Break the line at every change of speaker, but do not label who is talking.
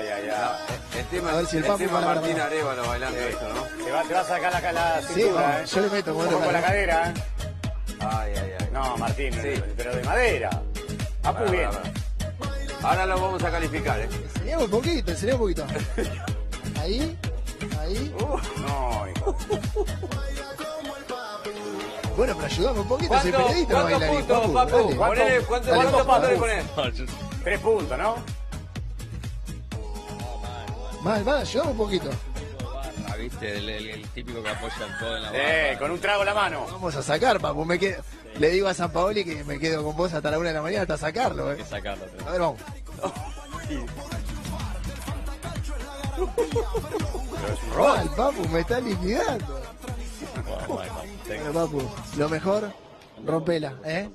Ay, ay,
tema,
A ver si el
el
Papu
Martín
para.
Arevalo bailando esto, ¿no?
Te va, te va a sacar la, la
Sí,
cintura,
vamos,
¿eh?
yo le meto
Un poco la cadera, ¿eh?
Ay, ay, ay.
No, Martín,
Sí.
pero de madera. Apu
Pará,
bien.
Ahora lo vamos a calificar, ¿eh?
Enseñame un poquito, enseñame un poquito. Ahí, ahí.
No, hijo.
Bueno, pero ayudame un poquito, soy
¿Cuánto-
periodista, no
cuántos puntos,
Papu,
Papu?
dale.
Ponele, ¿cuánto-
Dale,
¿Cuántos
Papu.
puntos le ponés?
Tres puntos, ¿no?
Mal, mal, ayudame un poquito.
barra, ¿viste? El, el- el típico que apoya el codo en la barra.
Eh, con un trago en la mano.
Vamos a sacar, papu. Me quedo, le digo a San Paoli que me quedo con vos hasta la una de la mañana hasta sacarlo,
Hay
eh.
que sacarlo. pero-
A ver, vamos. Mal, papu, me está liquidando. Bueno, papu, lo mejor, rompela, ¿eh?